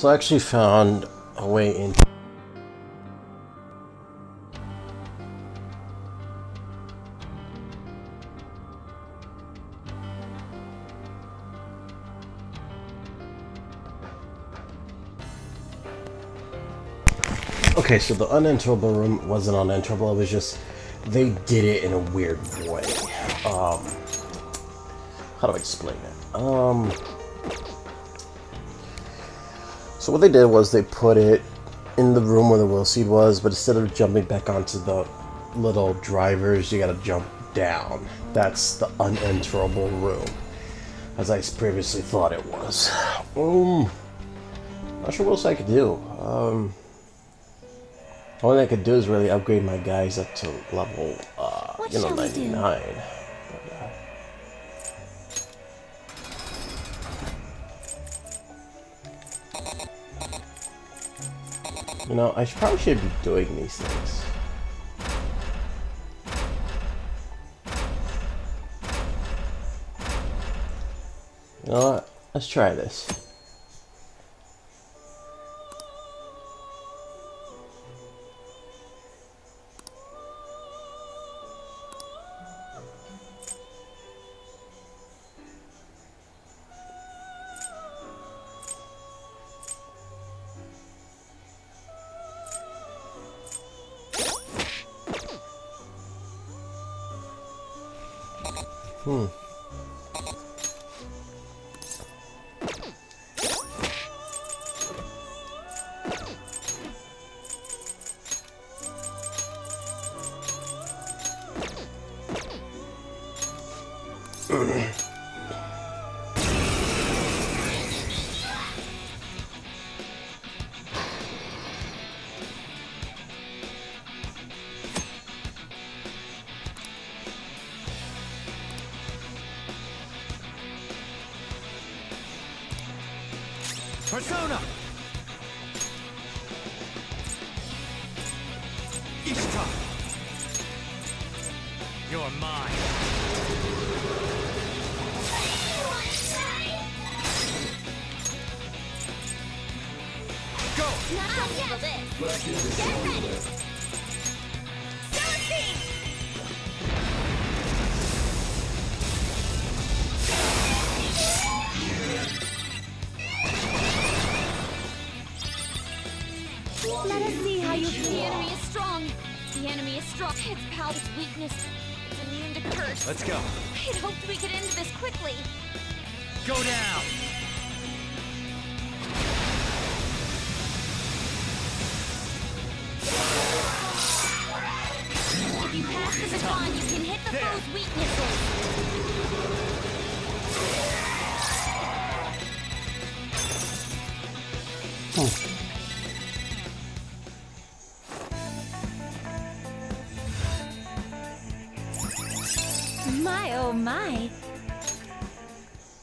So I actually found a way in. Okay, so the unenterable room wasn't unenterable, it was just they did it in a weird way. Um, how do I explain it? Um, so what they did was they put it in the room where the will seed was, but instead of jumping back onto the little drivers, you gotta jump down. That's the unenterable room, as I previously thought it was. Um, not sure what else I could do. Um, all I could do is really upgrade my guys up to level, uh, you know, shall we do? 99. You know, I probably should be doing these things. You know what? Let's try this. Not gonna. Get ready. Stealthy! Let us see how you The enemy is strong. The enemy is strong. Its weakness. It's immune to curse. Let's go. I had hoped we could end this quickly. Go down!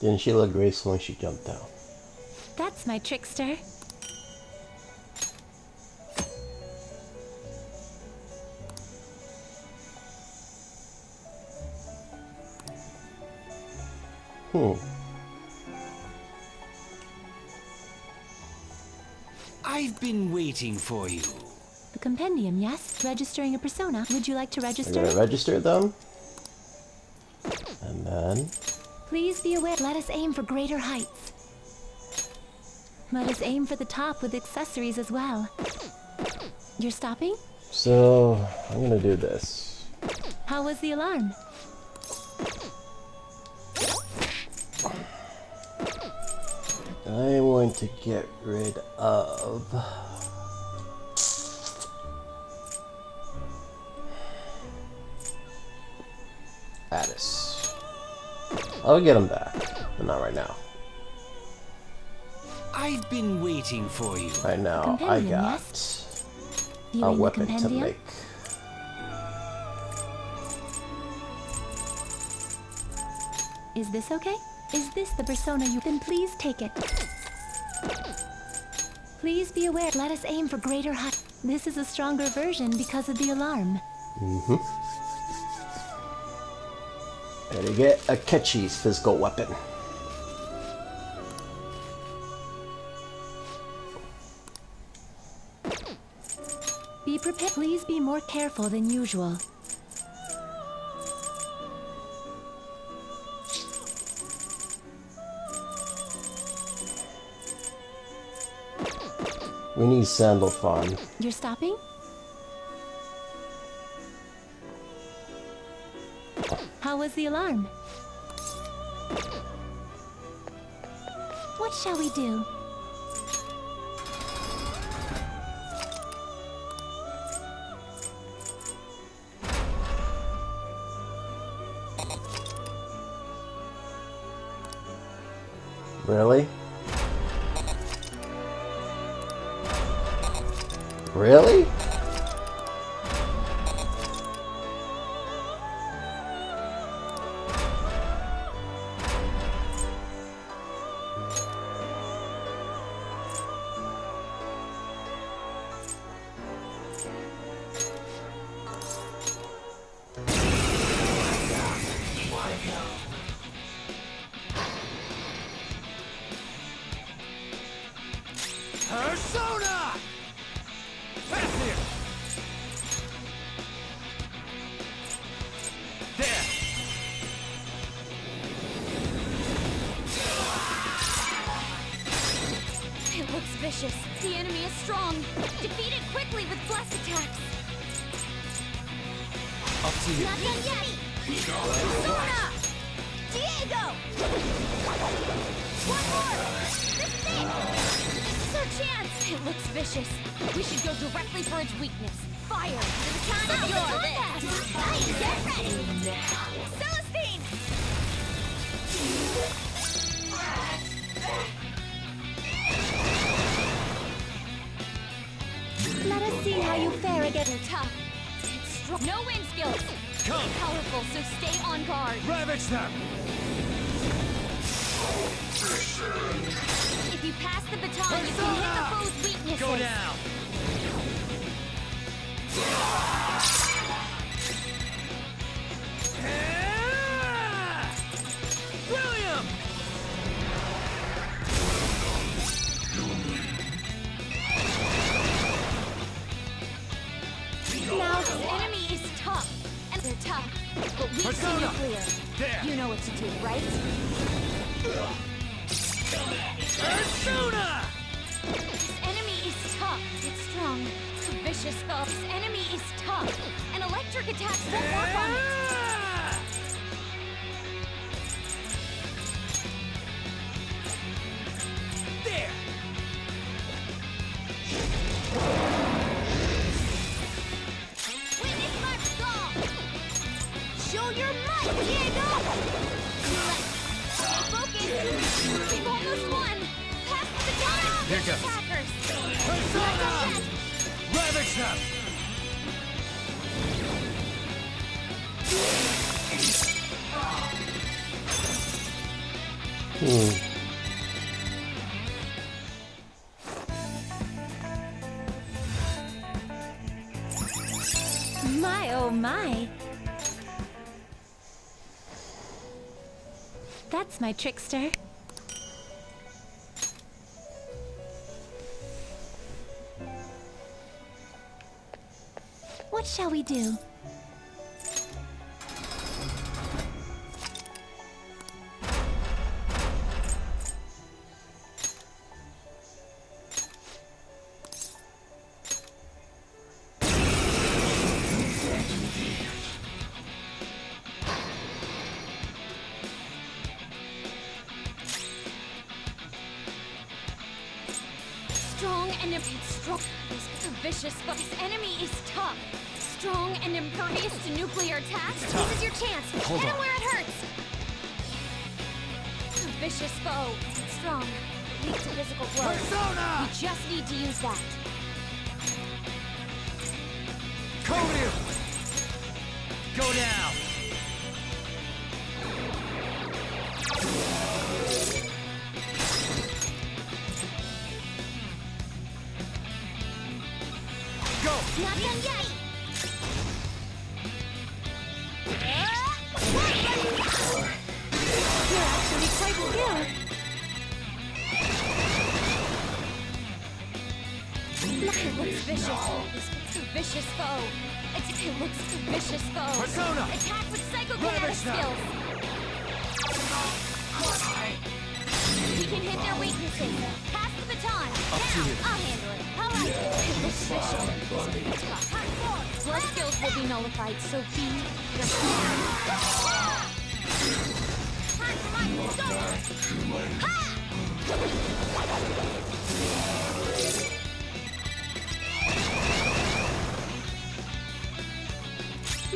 Didn't she look graceful when she jumped down? That's my trickster. Hmm. I've been waiting for you. The compendium, yes? Registering a persona. Would you like to I'm register? gonna register them. And then. Please be aware. Let us aim for greater heights. Let us aim for the top with accessories as well. You're stopping? So, I'm gonna do this. How was the alarm? I want to get rid of. Addis. I'll get him back, but not right now. I've been waiting for you. Right now, I Compendium, got a weapon to make. Is this okay? Is this the persona you... Then please take it. Please be aware. Let us aim for greater height. This is a stronger version because of the alarm. Mm-hmm. Better get a catchy physical weapon. Be prepared. Please be more careful than usual. We need Sandalphon. You're stopping? How was the alarm? What shall we do? my trickster. What shall we do? nuclear attack. This is your chance. Hold Hit him where it hurts. Vicious foe. Strong. Weak to physical blows. Persona! We just need to use that. Kodil! Go down! Go! Not done yet! quite skilled. It looks vicious. Vicious foe. It looks vicious foe. Attack with skills. Can hit their weaknesses. Baton. Now, I'll handle it. Looks vicious. Will be nullified, so be your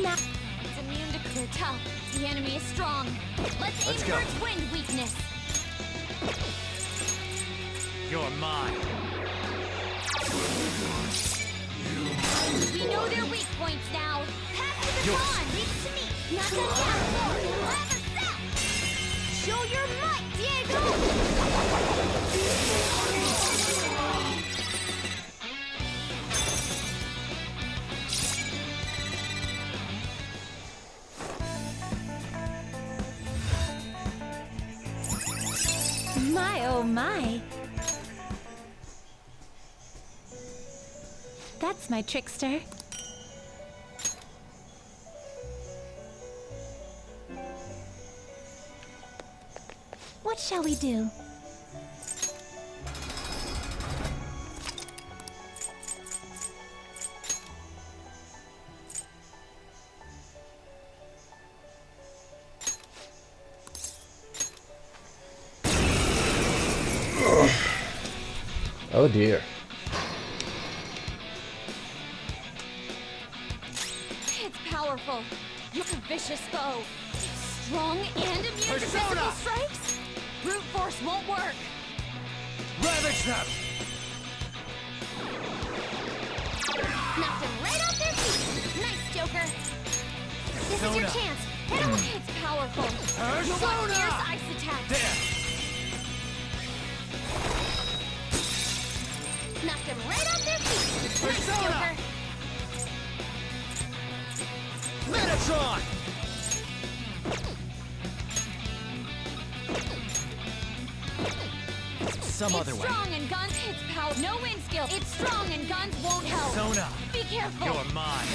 now, It's immune to clear tough. The enemy is strong. Let's, Let's aim go. for its wind weakness. You're mine. We know their weak points now. Pass the baton. To me. Down my oh my. That's my trickster. Shall we do? Oh dear. It's powerful. You're a vicious foe. It's strong and immune to physical strikes. Brute force won't work. Ravage them! Knocked them right off their feet. Nice, Joker. This is your Persona. chance. Hit 'em. It's powerful. You want Persona! fierce ice attack. There! Knocked them right off their feet. Nice, Persona! Joker. Metatron! Some it's other way. strong and guns. It's power. No wind skill. It's strong and guns won't help. Persona! Be careful. You're mine.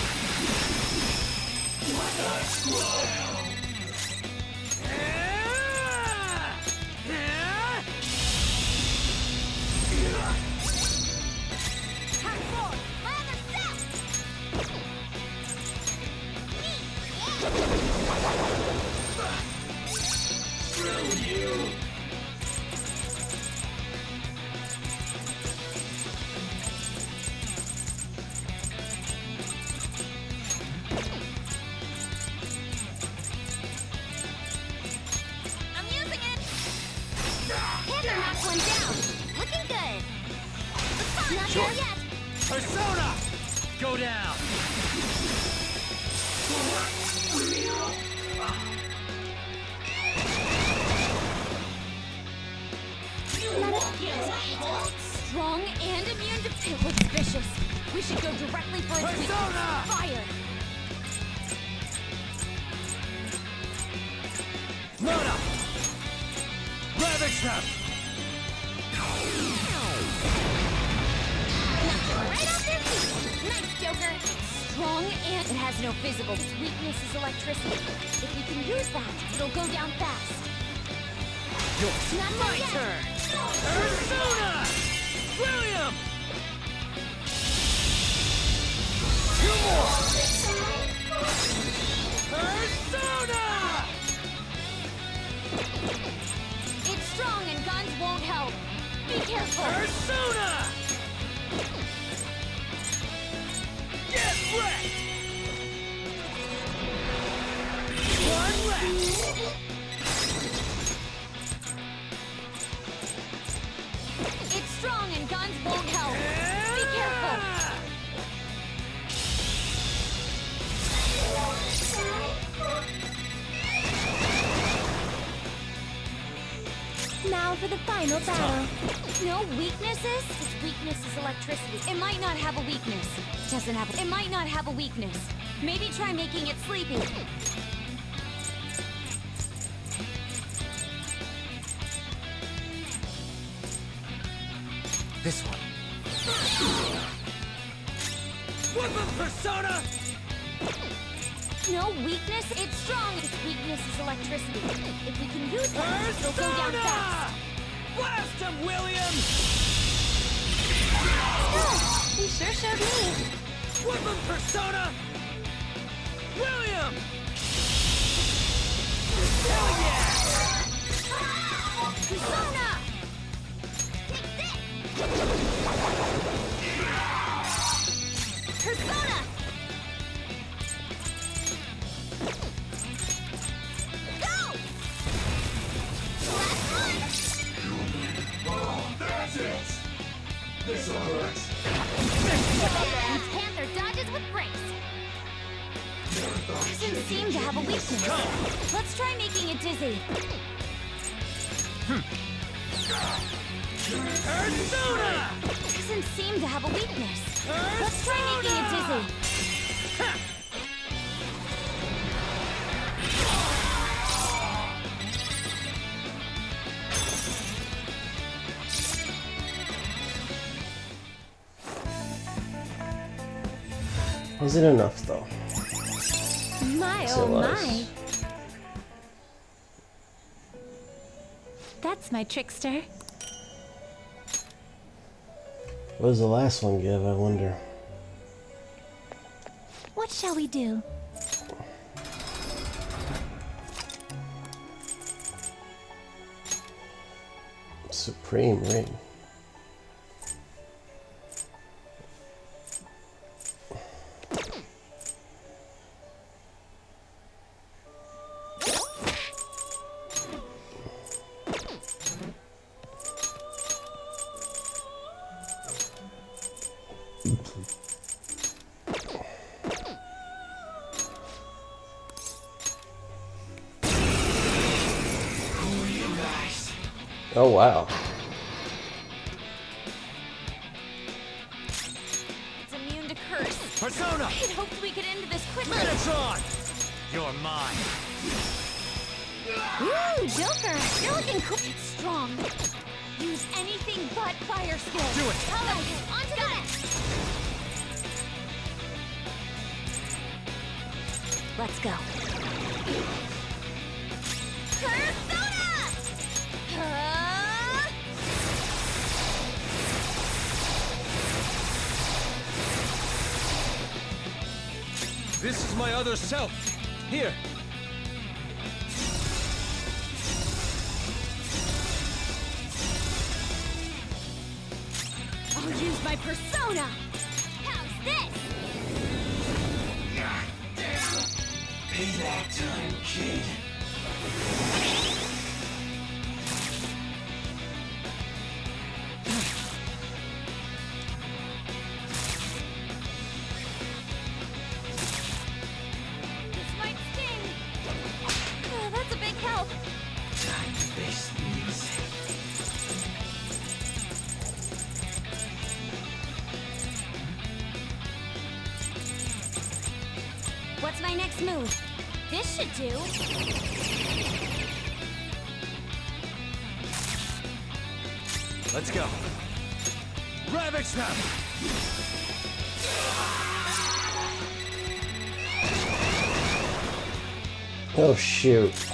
Now for the final battle. No weaknesses? Its weakness is electricity. It might not have a weakness. It doesn't have. It might not have a weakness. Maybe try making it sleepy. This one. Whoop 'em, No weakness, it's strong. Its weakness is electricity. If we can use that, it'll go down fast. Blast him, William! He sure showed me. 'em, Persona! William! Hell yeah! Persona! Take this! Persona! Panther dodges with grace. Doesn't seem to have a weakness. Let's try making it dizzy. Doesn't seem to have a weakness. Let's try making it dizzy. Was it enough though? My oh my. That's my trickster. What does the last one give? I wonder. What shall we do? Supreme ring. Oh wow. It's immune to curse. Persona! I had hoped we could end this quickly. Metatron! You're mine. Ooh, Joker! You're looking cool. It's strong. Use anything but fire skill. Do it. All right, on to the next. Let's go. This is my other self. Here. I'll use my persona. Shoot.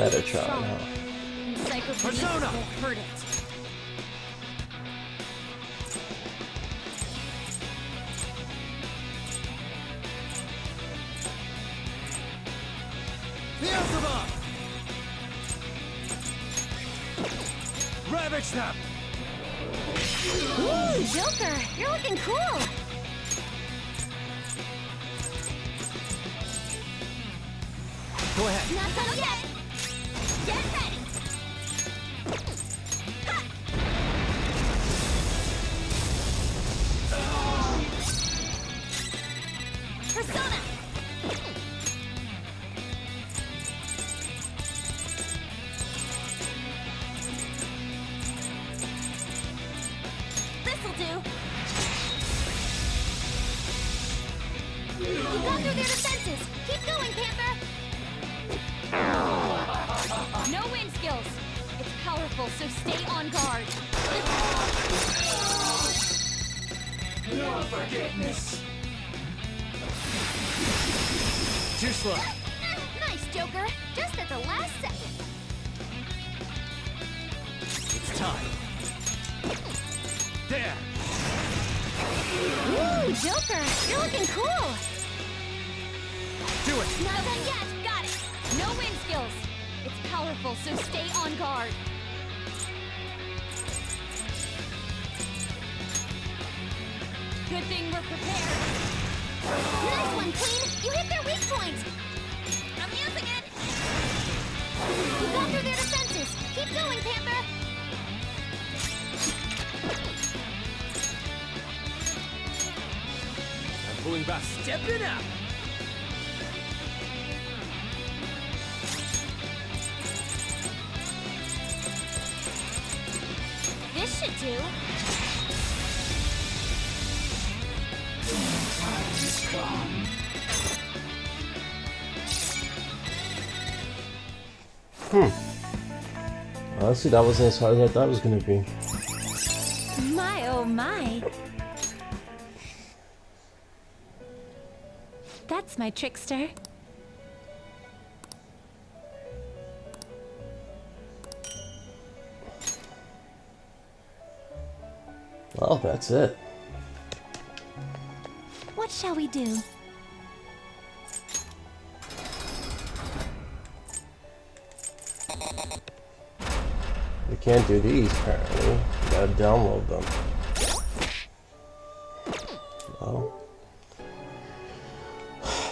Metatron, huh? Encyclopedia Persona! Stepping up! This should do. Hmm. Honestly, that wasn't as hard as I thought it was gonna be. My oh my. My trickster. Well, that's it. What shall we do? We can't do these apparently. We gotta download them.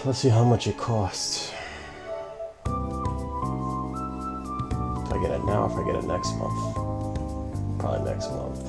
Let's see how much it costs. If I get it now, if I get it next month. Probably next month.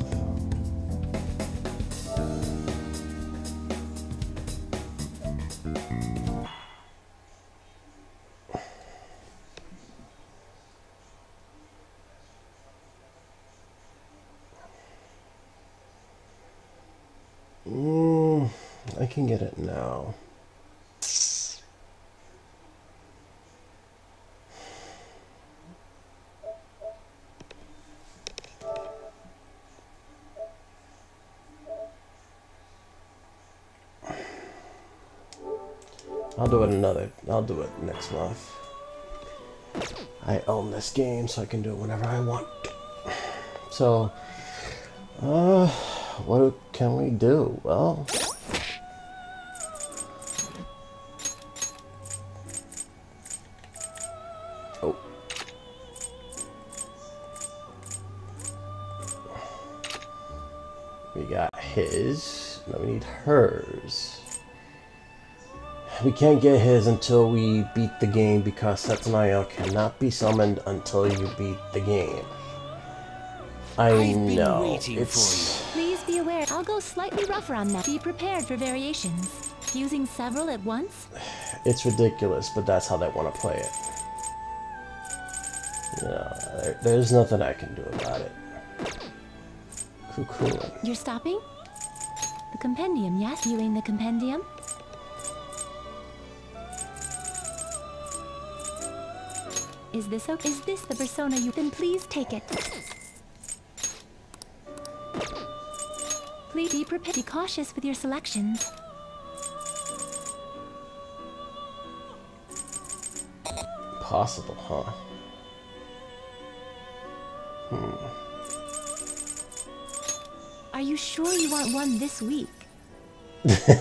Do it another. I'll do it next month. I own this game, so I can do it whenever I want. So, uh, what can we do? Well, oh, we got his. Now we need hers. We can't get his until we beat the game because Satanael cannot be summoned until you beat the game. I I've been know. waiting for it's Please be aware, I'll go slightly rougher on that. Be prepared for variations. Using several at once? it's ridiculous, but that's how they want to play it. You know, there, there's nothing I can do about it. Cuckoo. You're stopping? The compendium, yes? Viewing the compendium? Is this okay? Is this the persona you- Then please take it. Please be prepared. Be cautious with your selections. Possible, huh? Hmm. Are you sure you want one this week?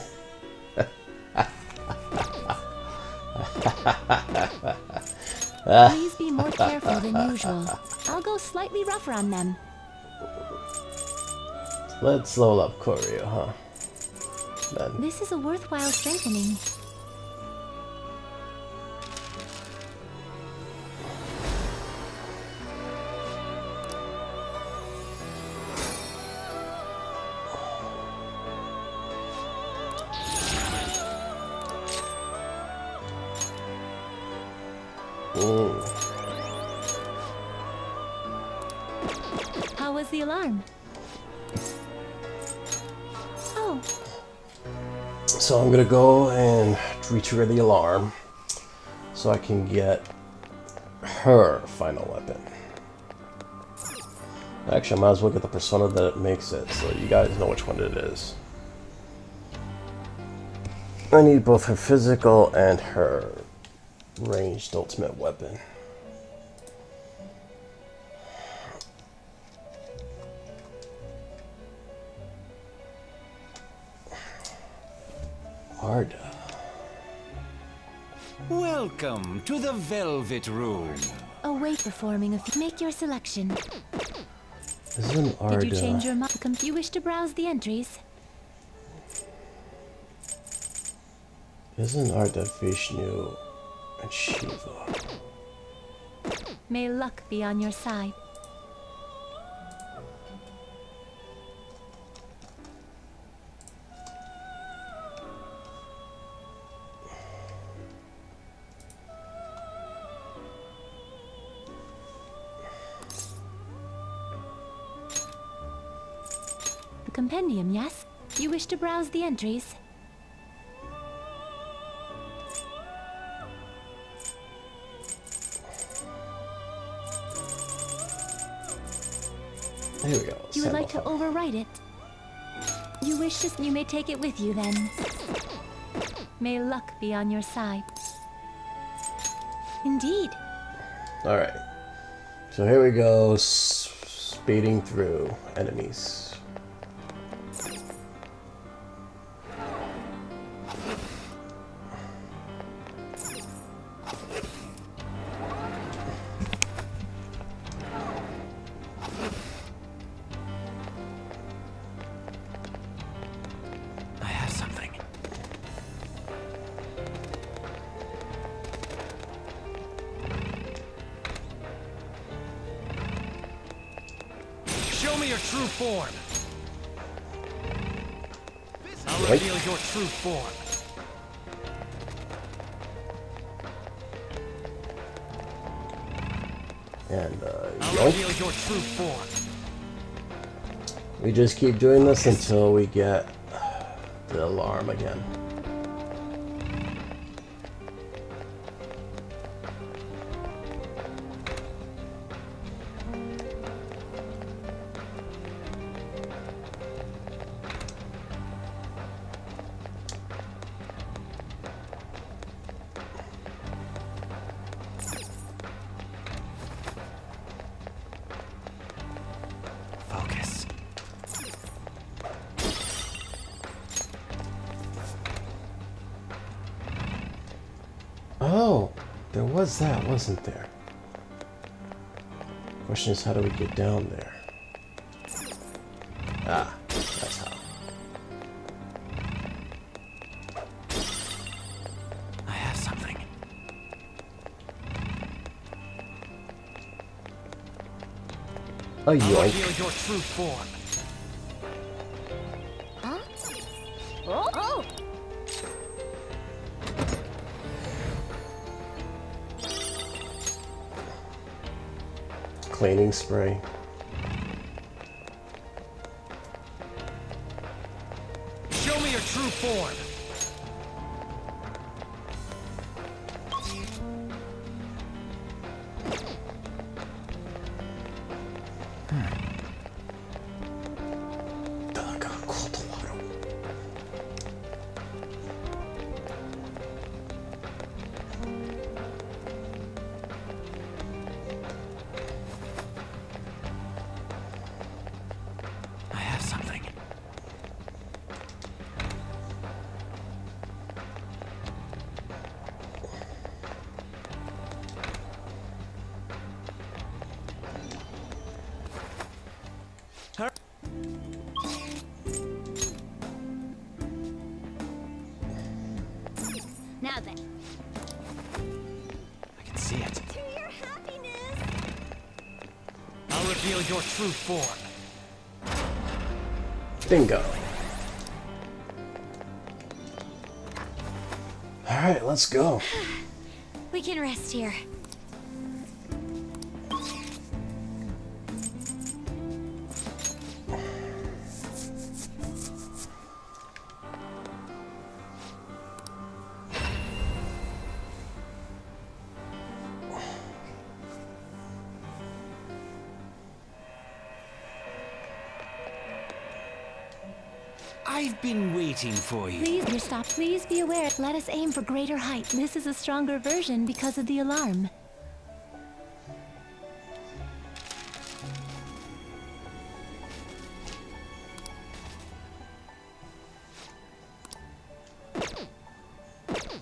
Please be more careful than usual. I'll go slightly rougher on them. Let's level up Kohryu, huh? Then. This is a worthwhile strengthening. Gonna go and retrigger the alarm so I can get her final weapon. Actually, I might as well get the persona that makes it so you guys know which one it is. I need both her physical and her ranged ultimate weapon. To the Velvet Room. await performing a few. Make your selection. Isn't Ardha? Did you change your mind? You wish to browse the entries? Isn't Ardha Vishnu and Shiva? May luck be on your side. Compendium, yes? You wish to browse the entries? There we go. You would like to overwrite it? You wish to... You may take it with you then. May luck be on your side. Indeed. Alright. So here we go, s- speeding through enemies. Keep doing this until we get the alarm again. Wasn't there? Question is, how do we get down there? Ah, that's how. I have something. A I'll yoink. reveal your true form. Cleaning spray. Your stop. Please be aware. Let us aim for greater height. This is a stronger version because of the alarm.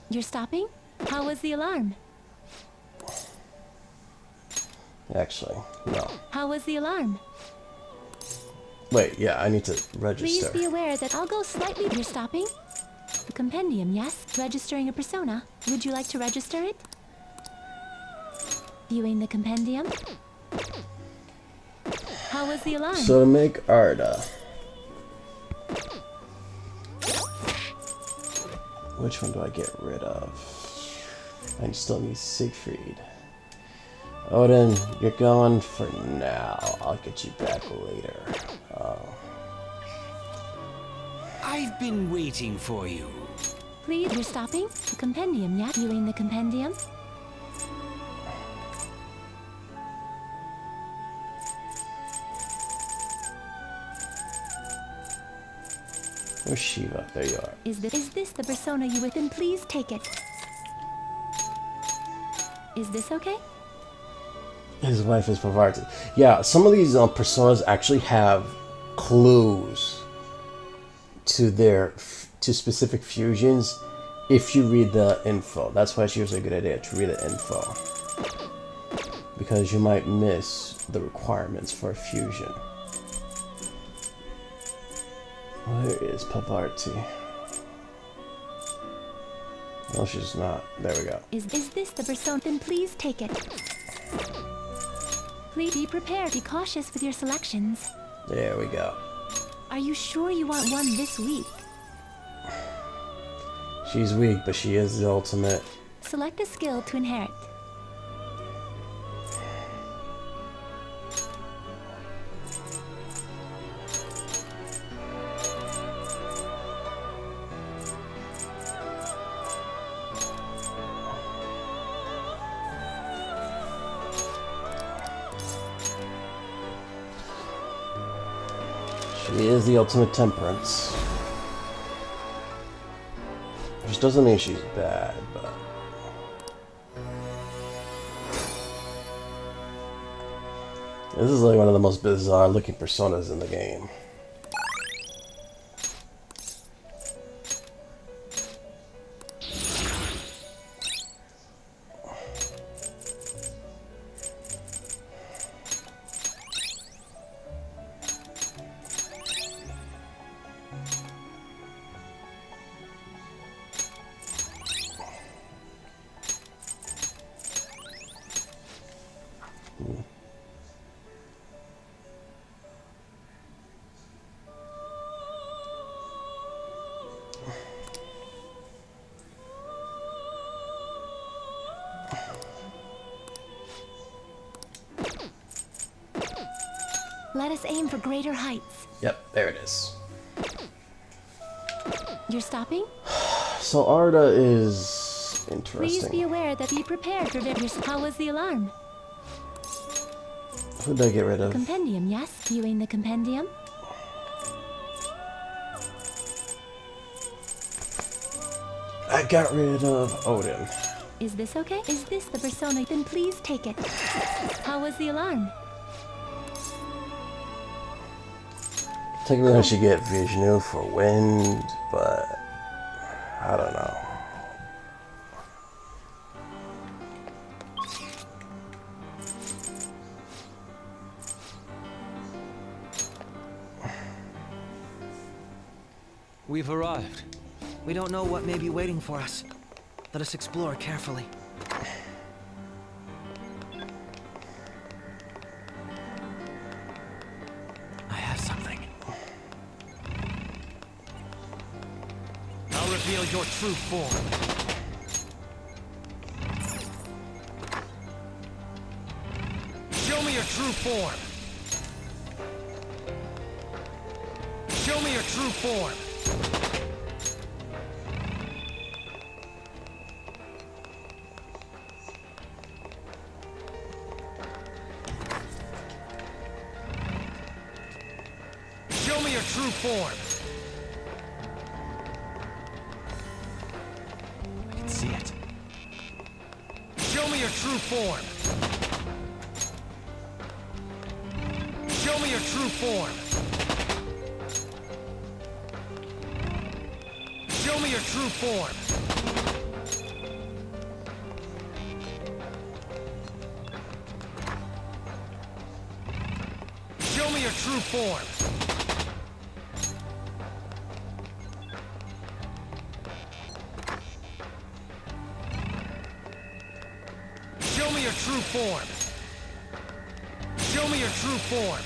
You're stopping? How was the alarm? Actually, no. How was the alarm? Wait, yeah, I need to register. Please be aware that I'll go slightly. You're stopping? The compendium, yes? Registering a persona. Would you like to register it? Viewing the compendium? How was the alarm? So to make Ardha. Which one do I get rid of? I still need Siegfried. Oh, Odin, you're going for now. I'll get you back later. Oh. I've been waiting for you. Please, you're stopping? The compendium, yes? Viewing the compendium? Where's Shiva? There you are. Is this, is this the persona you within? Please take it. Is this okay? His wife is Parvati. Yeah, some of these um, personas actually have clues to their to specific fusions if you read the info. That's why it's usually a good idea to read the info because you might miss the requirements for a fusion. Where is Parvati? No, she's not. There we go. Is, is this the persona? Then please take it. Please be prepared. Be cautious with your selections. There we go. Are you sure you want one this week? She's weak, but she is the ultimate. Select a skill to inherit. She is the ultimate temperance. Which doesn't mean she's bad, but. This is like one of the most bizarre looking personas in the game. Let us aim for greater heights. Yep, there it is. You're stopping? So Ardha is interesting. Please be aware that be prepared for various. How was the alarm? Who did I get rid of? Compendium, yes? Viewing the compendium? I got rid of Odin. Is this okay? Is this the persona? Then please take it. How was the alarm? Technically, I should get Vishnu for wind, but I don't know. We've arrived. We don't know what may be waiting for us. Let us explore carefully. Your true form. Show me your true form. Show me your true form. Your true form.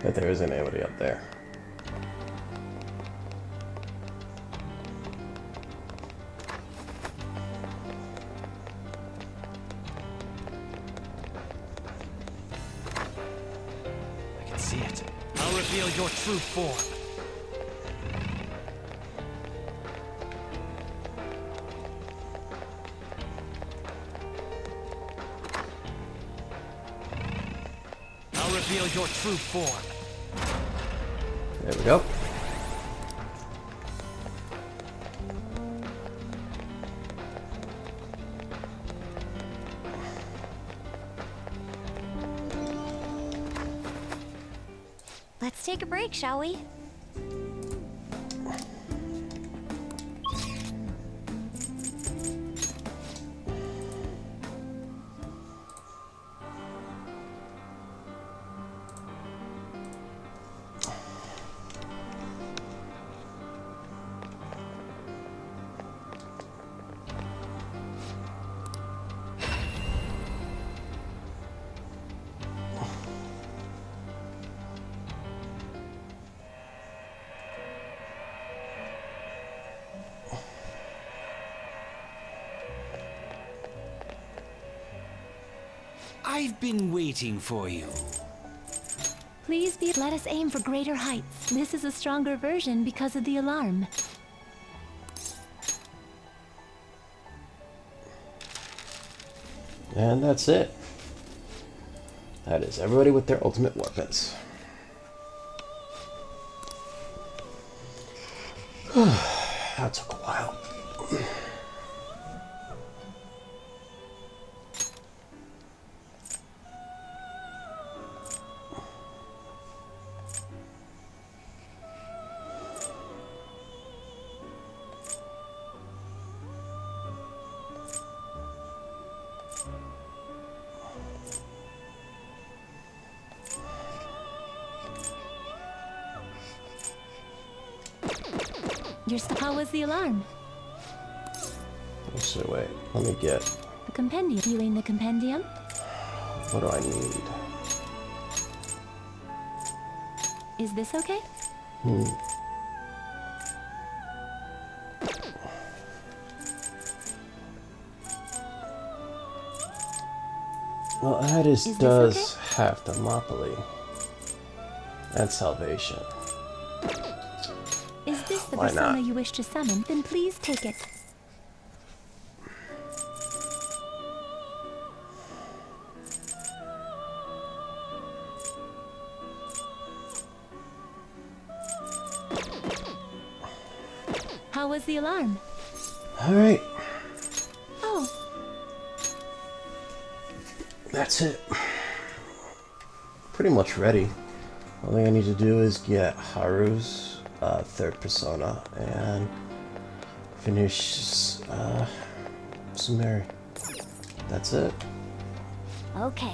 That there isn't anybody up there. Form. I'll reveal your true form. Shall we? Been waiting for you. Please be. Let us aim for greater heights. This is a stronger version because of the alarm. And that's it. That is everybody with their ultimate weapons. that took a while. Your how was the alarm? So wait, let me get. The compendium. You mean the compendium. What do I need? Is this okay? Hmm. Well, Addis does have Thermopylae and Salvation. Persona you wish to summon? Then please take it. How was the alarm? All right, Oh, that's it. Pretty much ready. All I need to do is get Haru's uh, third persona and finish uh, Sumire. That's it. Okay.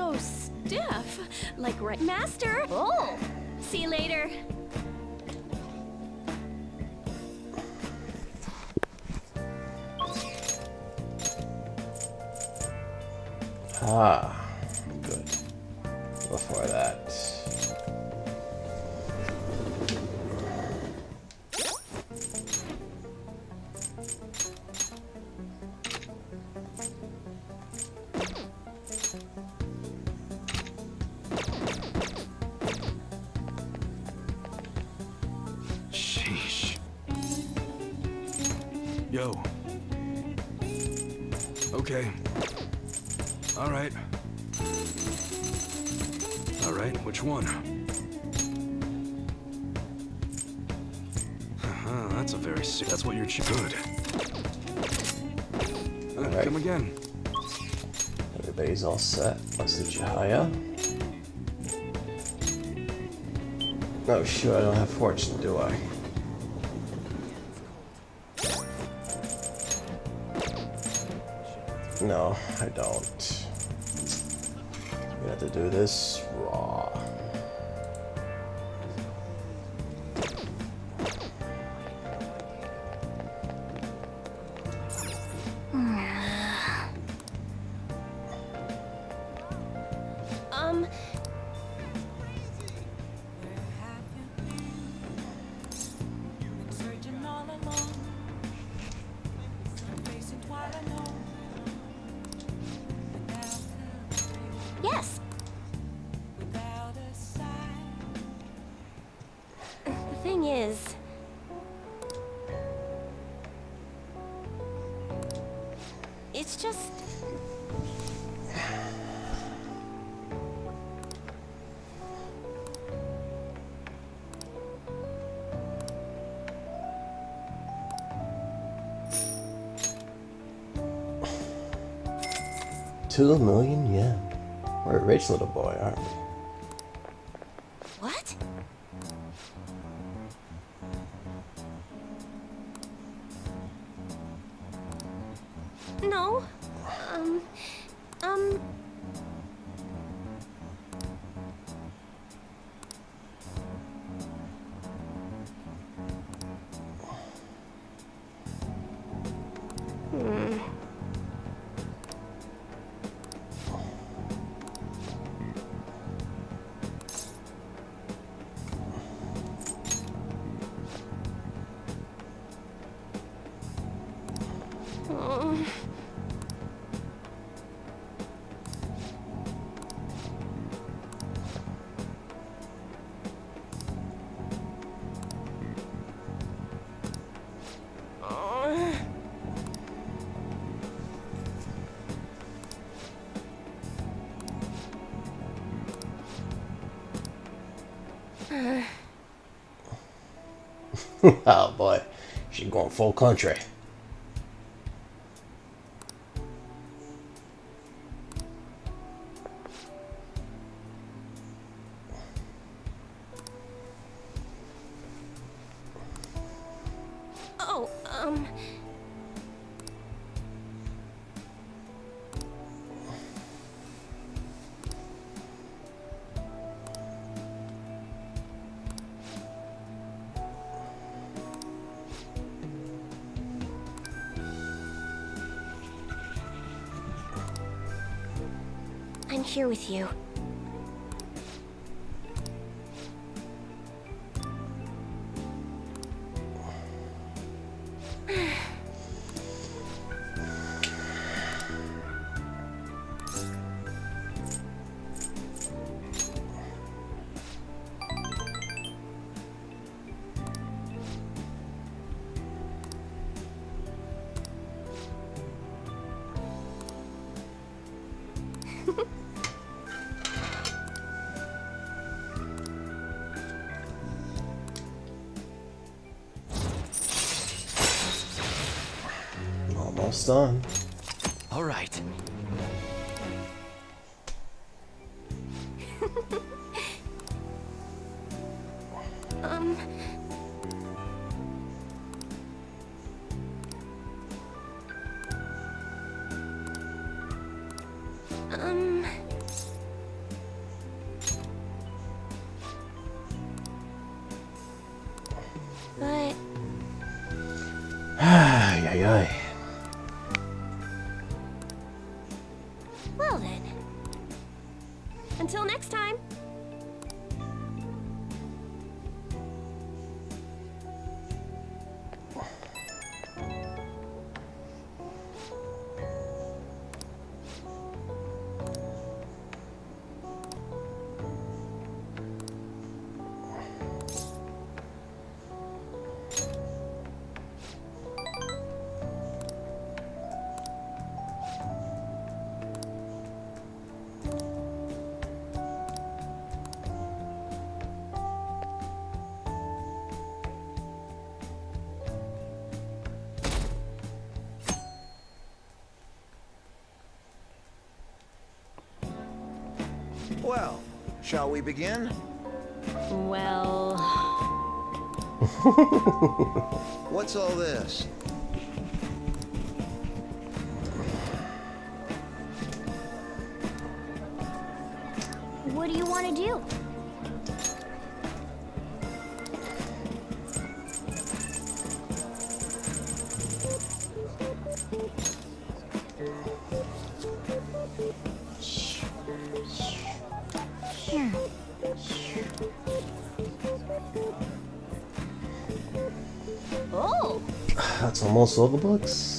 So stiff. Like right. Master! Oh! See you later. Ah, again. Everybody's all set. Let's do Jahaya. Oh sure, I don't have fortune, do I? No, I don't. We have to do this raw. Two million yen. We're a rich little boy, aren't we? What? No. Um... Um... oh boy, she's going full country. With you. Almost. All right. Um. Um. But Ay, ay, ay. Shall we begin? Well, What's all this? All the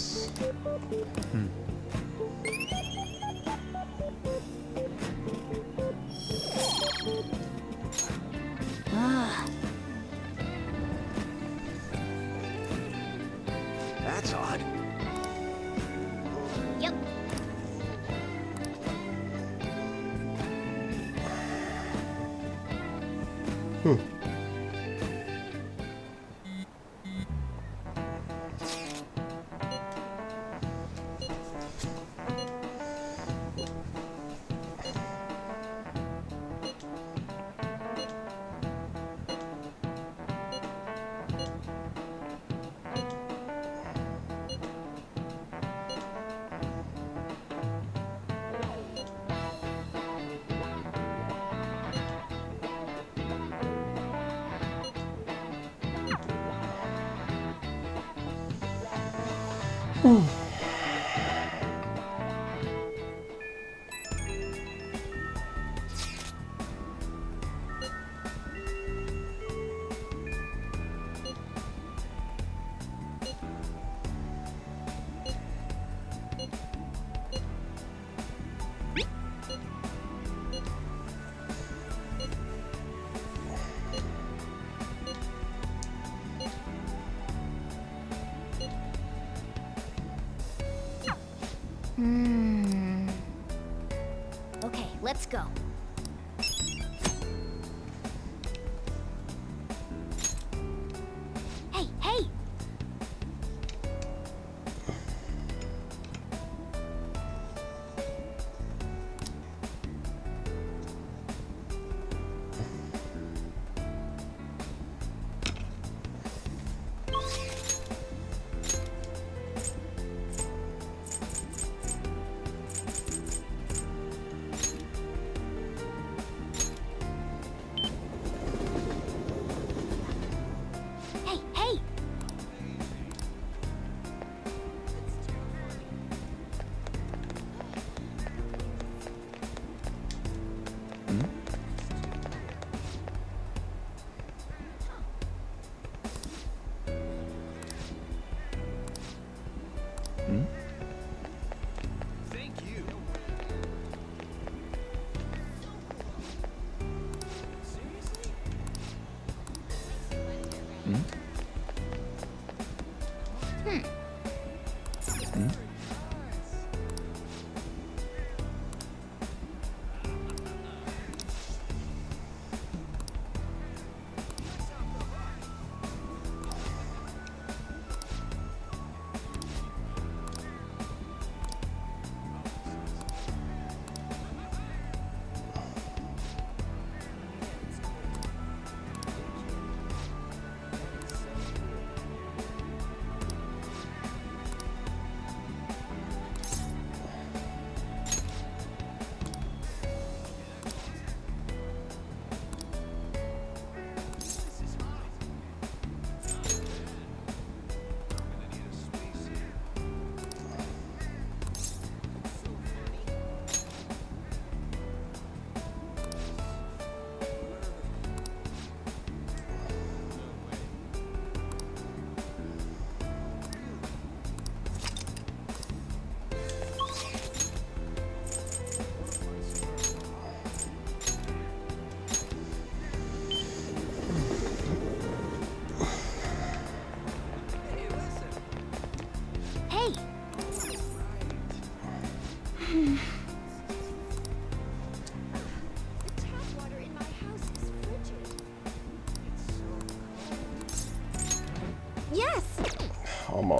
go.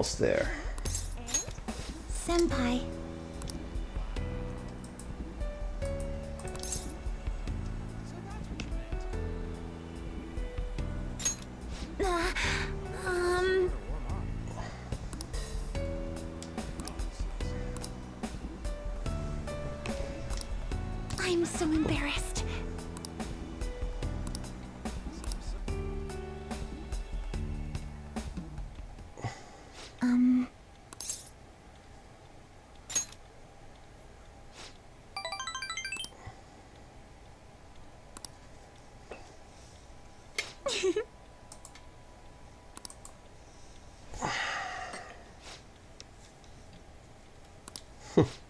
Almost there. Senpai.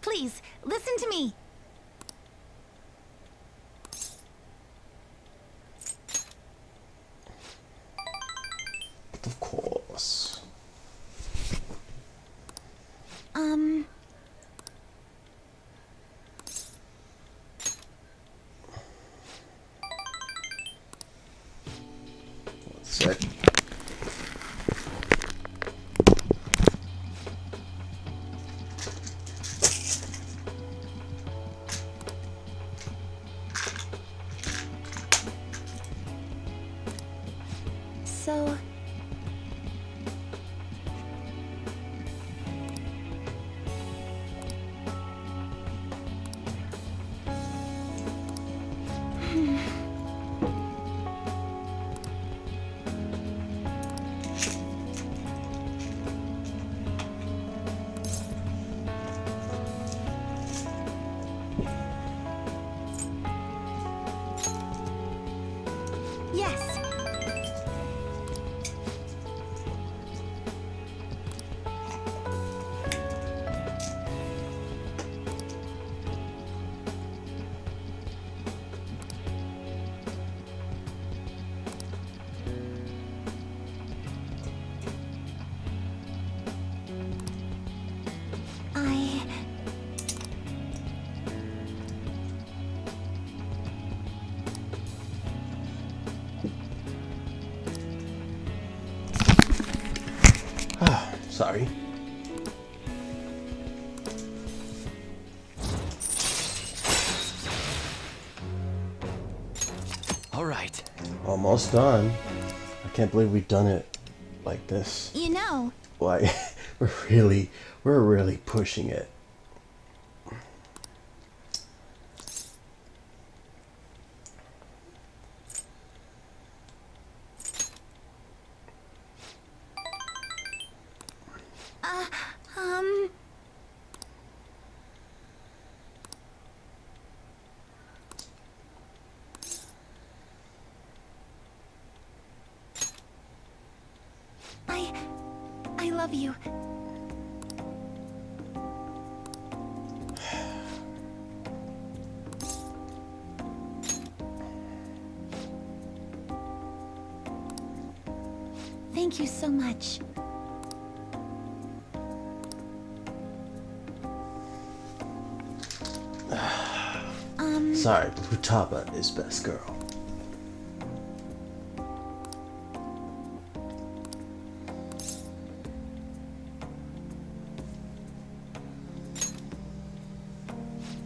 Please, listen to me. So. Almost done. I can't believe we've done it like this. You know, Like, we're really, we're really pushing it.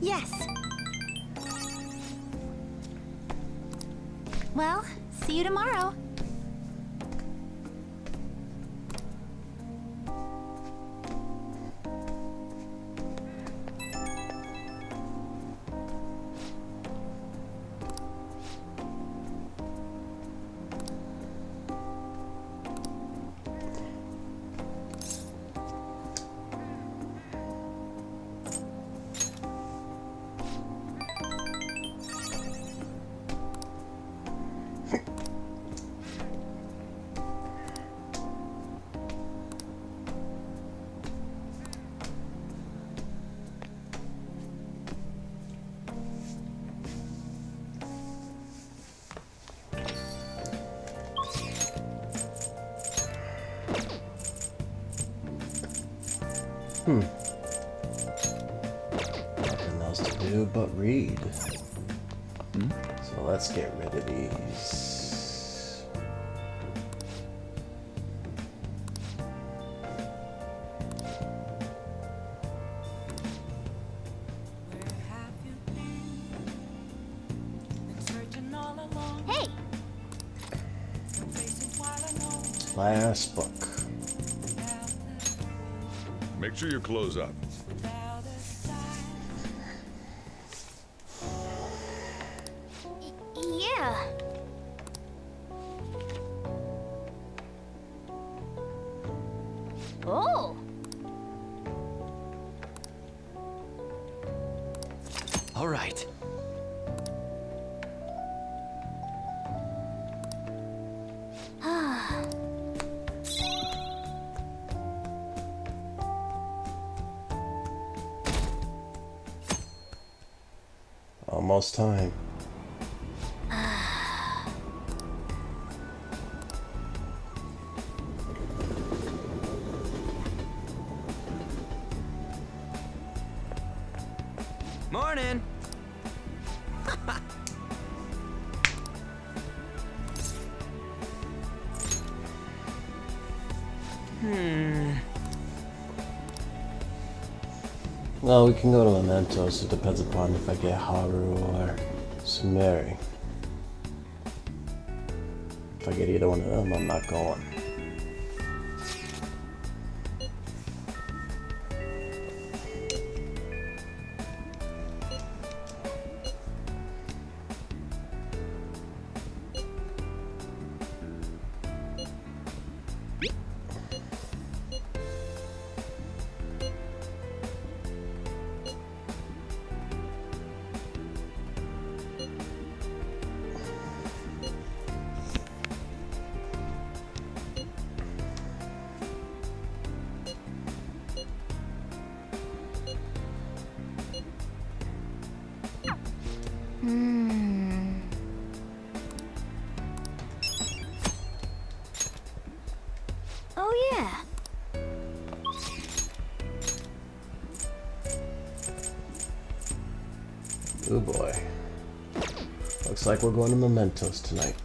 Yes. Well, see you tomorrow. Last book. Make sure you close up. Almost time. Morning. Hmm. Well, we can go to Mementos. It depends upon if I get Haru or Sumire. If I get either one of them, I'm not going. We're going to Mementos tonight.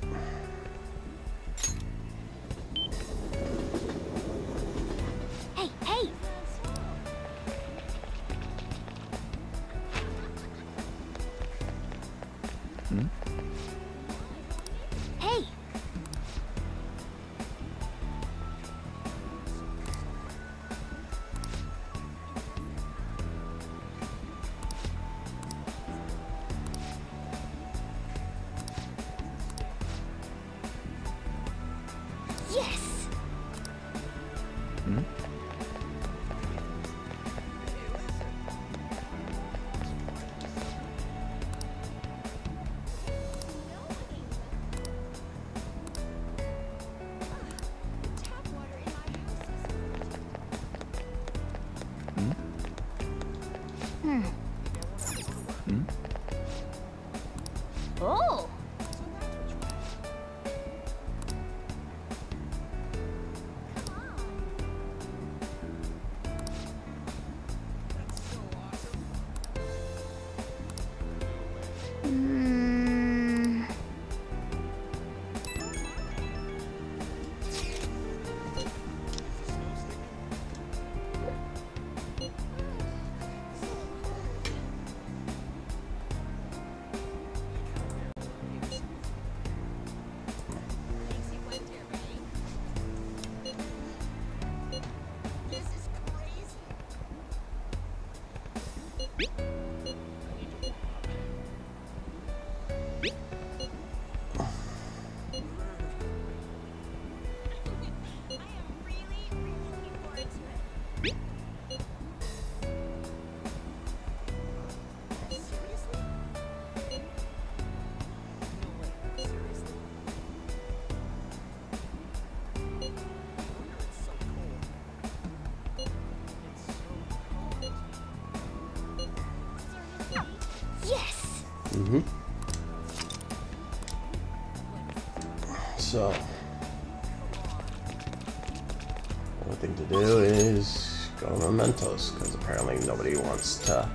Santos, because apparently nobody wants to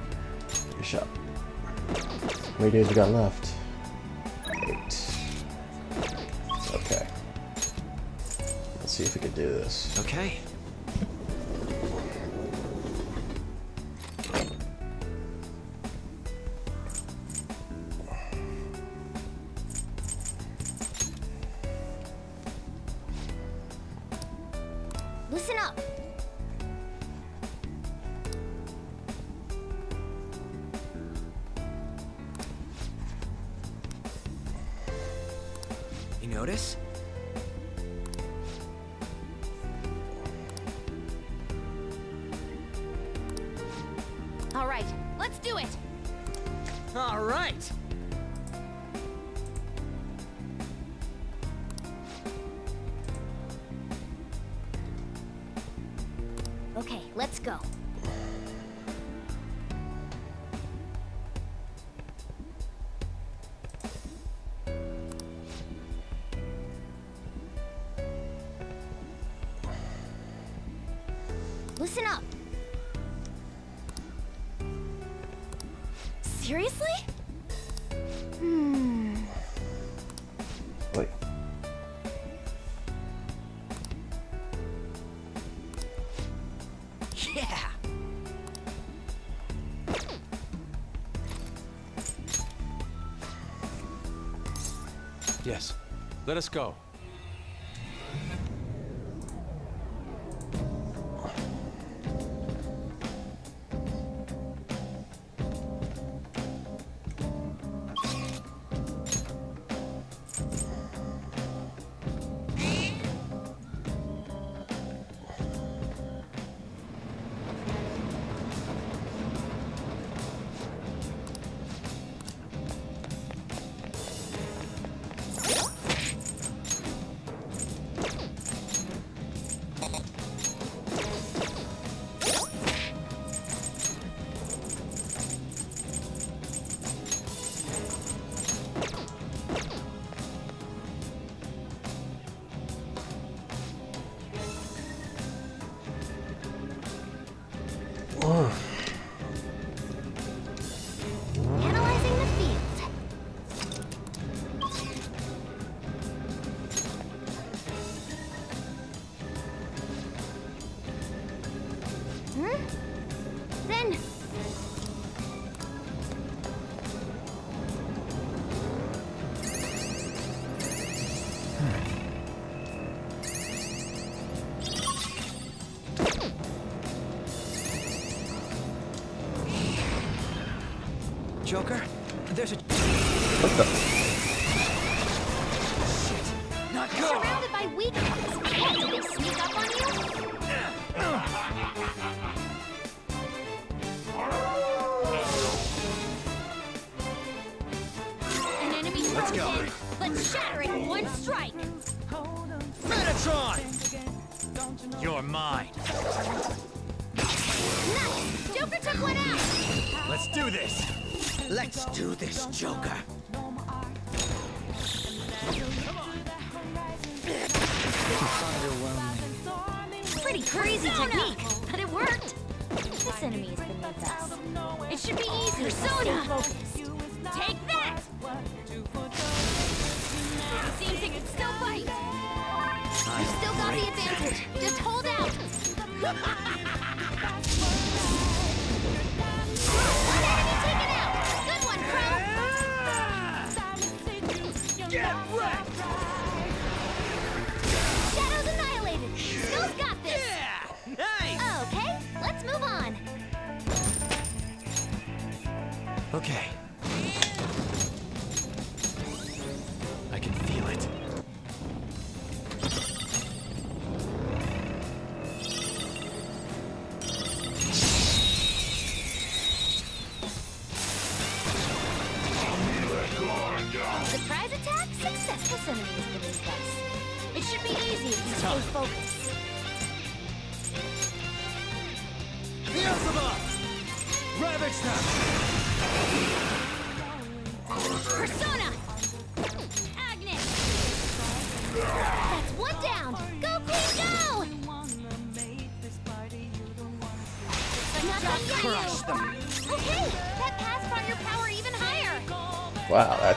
dish up. How many days we got left? Eight. Okay. Let's see if we can do this. Okay, Seriously? Hmm. Wait. Yeah. Yes. Let us go. Joker? enemies beneath us. It should be easy. Persona! Take that! Seems it can still fight! You still got the advantage. Just hold out!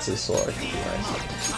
This Sword. Nice.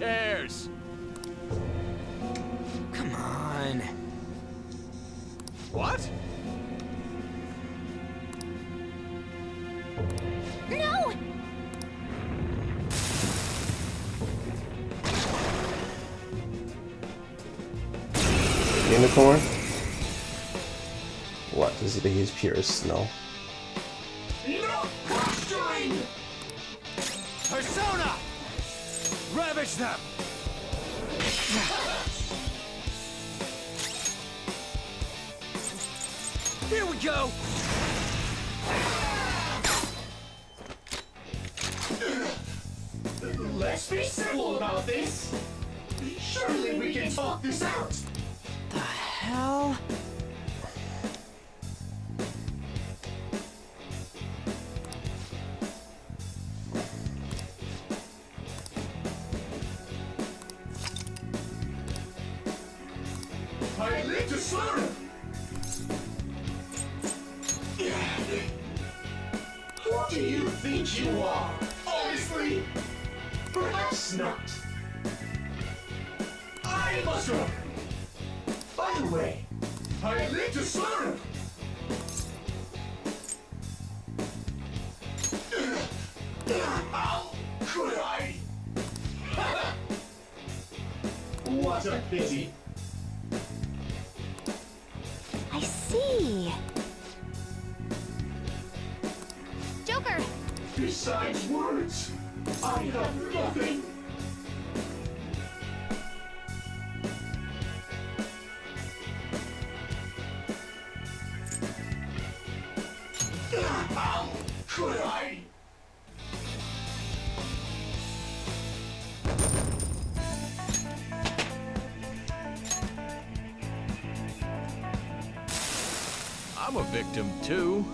cares? Come on. What? No! Unicorn? What? Does it use Purest snow? I'm a victim too.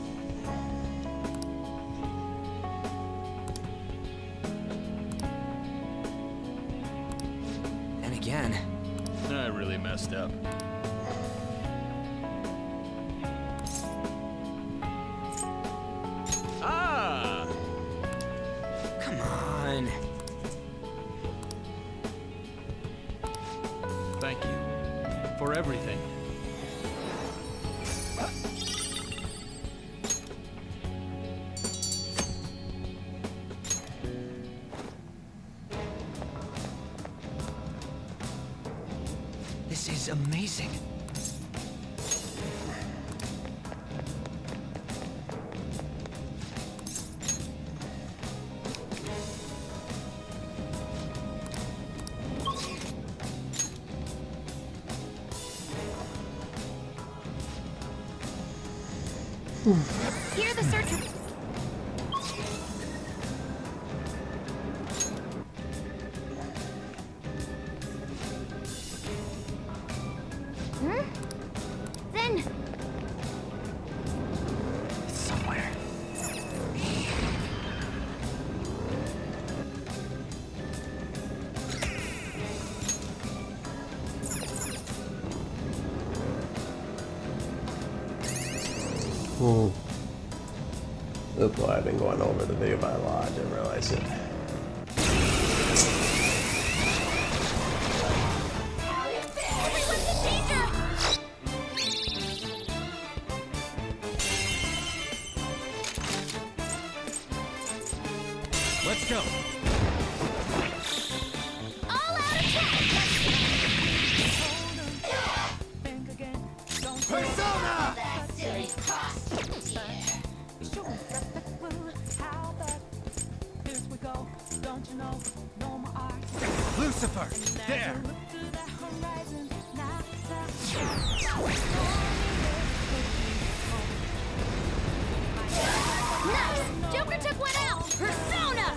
Joker took one out! Persona!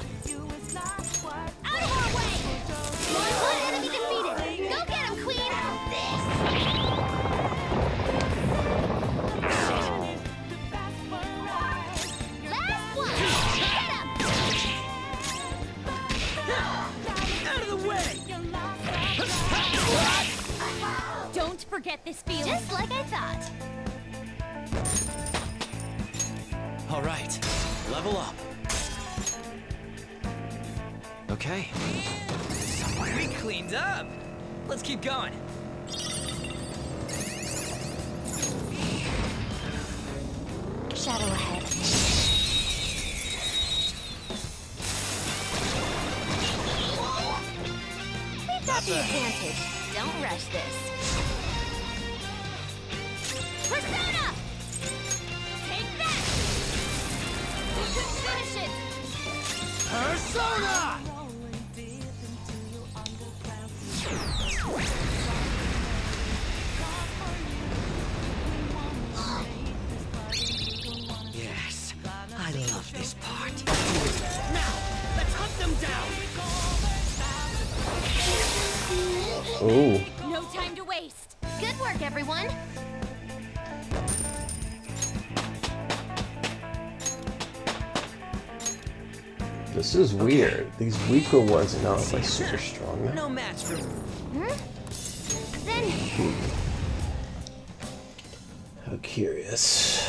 Out of our way! One enemy defeated! Go get him, Queen! Last one! Get him! Out of the way! Don't forget this feeling. Just like I thought. All right, level up. Okay. We cleaned up. Let's keep going. This is weird. These weaker ones are not like super strong. No match for hmm? Then, hmm. How curious.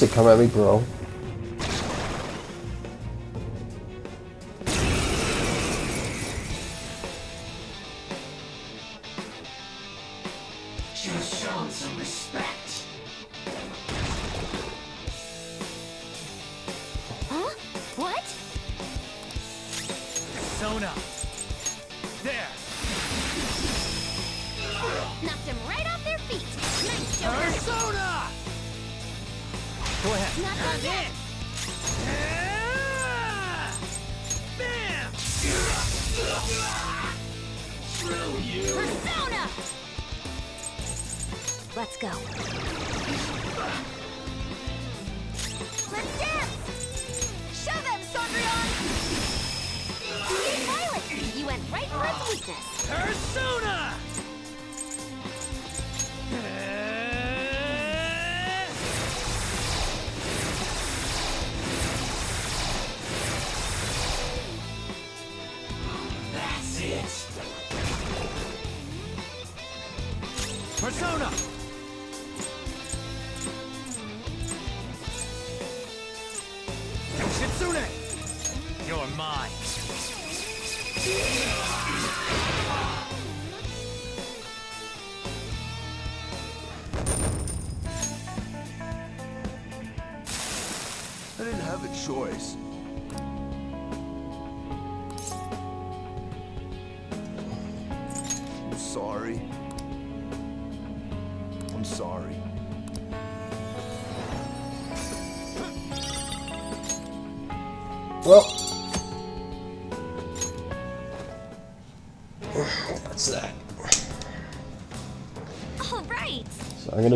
Say come at me, bro?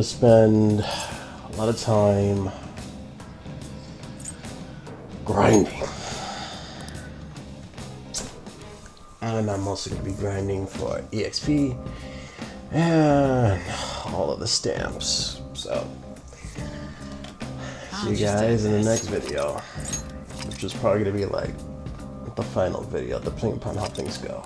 Spend a lot of time grinding. And I'm also gonna be grinding for EXP and all of the stamps. So see you guys in the next video, which is probably gonna be like the final video, depending upon how things go.